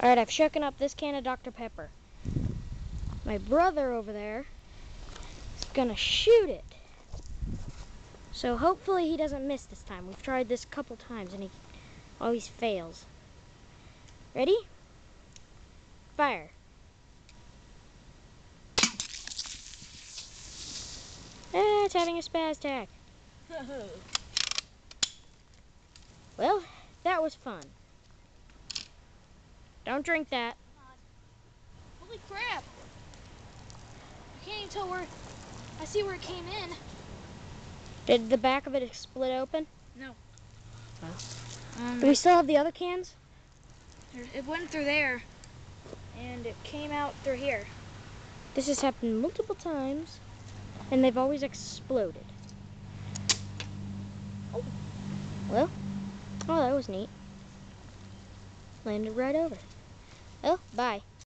All right, I've shaken up this can of Dr. Pepper. My brother over there is gonna shoot it. So hopefully he doesn't miss this time. We've tried this a couple times and he always fails. Ready? Fire. Ah, it's having a spaz attack. Well, that was fun. Don't drink that. Holy crap! I can't even tell where. I see where it came in. Did the back of it split open? no Um, Do we still have the other cans? it went through there, and it came out through here. This has happened multiple times, and they've always exploded. Oh, well, oh, that was neat. Landed right over. Well, bye.